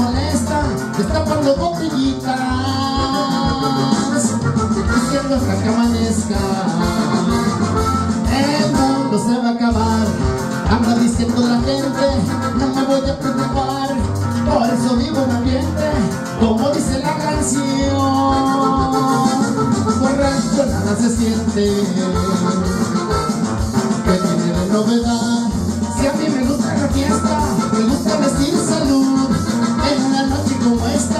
molesta destapando botellitas diciendo hasta que amanezca. El mundo se va a acabar anda diciendo la gente no me voy a preocupar por eso vivo en ambiente como dice la canción correcto nada se siente que tiene de novedad. Si a mí me gusta la fiesta me gusta vestir salud. En una noche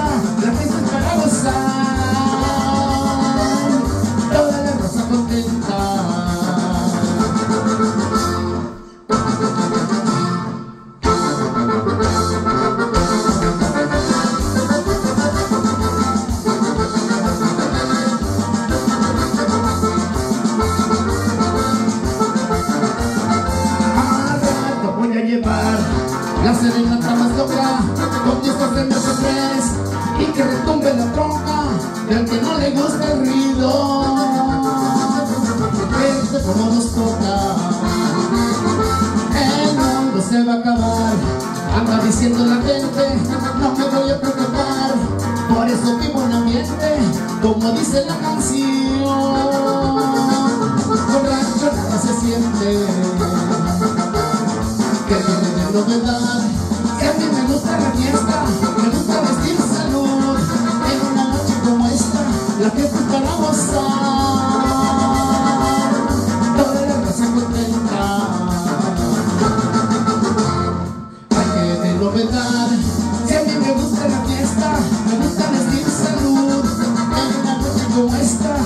serenata más loca con discos de MS3 y que retumbe la tronca del que no le gusta el ruido. Este como nos toca, el mundo se va a acabar. Anda diciendo la gente, no me voy a preocupar, por eso vivo un ambiente, como dice la canción. Con rancho nada se siente que tiene de novedad. A mí me gusta la fiesta, me gusta vestir salud. En una noche como esta, la es para gozar. Toda la raza contenta. Ay, que de novedad. Si a mí me gusta la fiesta, me gusta vestir salud. En una noche como esta,